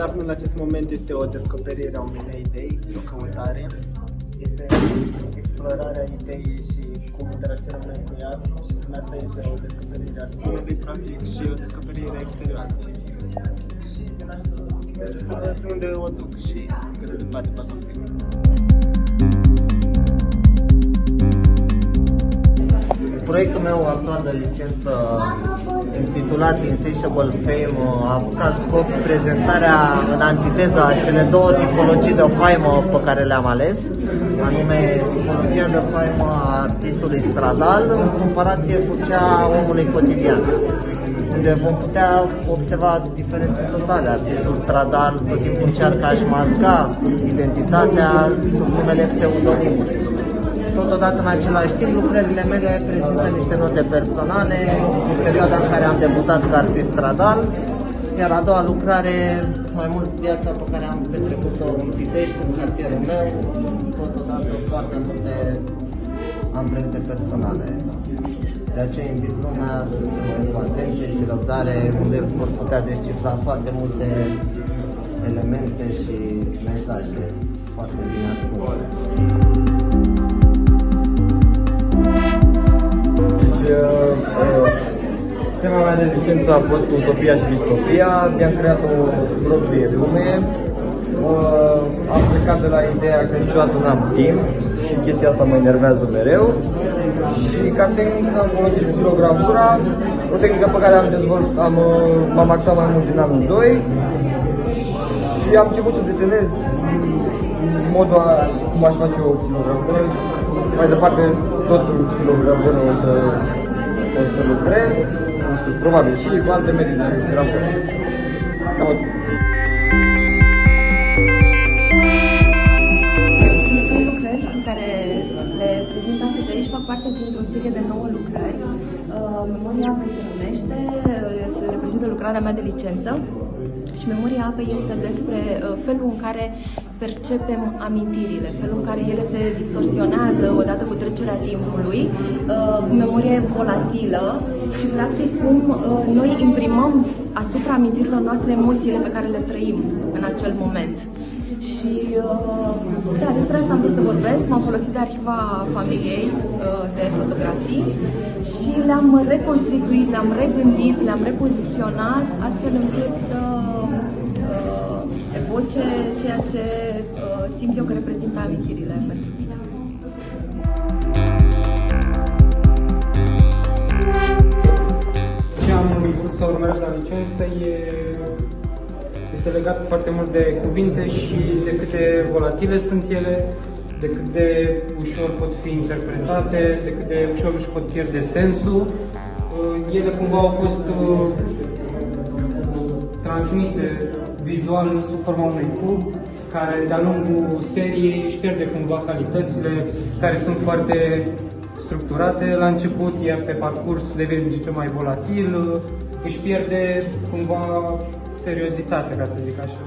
dar până la acest moment este o descoperire a unei noi idei, o căutare. Este explorarea ideii și cum interacționăm noi cu ea și prin asta este o descoperire a sinelui, practic, și o descoperire exterioară. Și din acest sper unde o duc și cât de departe poate să Proiectul meu actual de licență intitulat Insatiable Fame a avut ca scop prezentarea în antiteza a cele două tipologii de faimă pe care le-am ales, anume tipologia de faimă a artistului stradal în comparație cu cea a omului cotidian unde vom putea observa diferențe totale. Artistul stradal tot timpul încearcă a-și masca identitatea sub numele pseudonimului totodată în același timp lucrările mele prezintă niște note personale în perioada în care am debutat ca artist stradal, iar a doua lucrare, mai mult viața pe care am petrecut-o în Pitești, în cartierul meu, totodată foarte multe amprente personale. De aceea invit lumea să se uite cu atenție și răbdare, unde vor putea descifra foarte multe elemente și mesaje foarte bine ascunse. Tema mea de licență a fost Utopia și Distopia. Mi-am creat o proprie lume. Uh, am plecat de la ideea că niciodată n-am timp și chestia asta mă enervează mereu. Și ca tehnică am folosit xilogravura, o tehnică pe care am dezvoltat, am, m-am axat mai mult din anul 2 și am început să desenez modul cum aș face o xilogravură mai departe tot xilogravură o să, o să lucrez, nu știu, probabil și cu alte medii de gravură. Cam atât. lucrări pe care le prezint astăzi aici fac parte dintr-o serie de nouă lucrări. Uh, Memoria Apei se numește, uh, se reprezintă lucrarea mea de licență și Memoria Apei este despre uh, felul în care percepem amintirile, felul în care ele se distorsionează odată cu trecerea timpului, cu memoria volatilă și practic cum noi imprimăm asupra amintirilor noastre emoțiile pe care le trăim în acel moment. Și da, despre asta am vrut să vorbesc, m-am folosit de arhiva familiei de fotografii și le-am reconstituit, le-am regândit, le-am repoziționat astfel încât să evoce ceea ce simt eu că reprezintă amintirile pentru mine. Ce am vrut să urmăresc la licență e este legat foarte mult de cuvinte și de cât de volatile sunt ele, de cât de ușor pot fi interpretate, de cât de ușor își pot pierde sensul. Uh, ele cumva au fost uh, transmise vizual sub forma unui cub, care de-a lungul seriei își pierde cumva calitățile, care sunt foarte structurate la început, iar pe parcurs devine din ce mai volatil, își pierde cumva seriozitatea, ca să zic așa.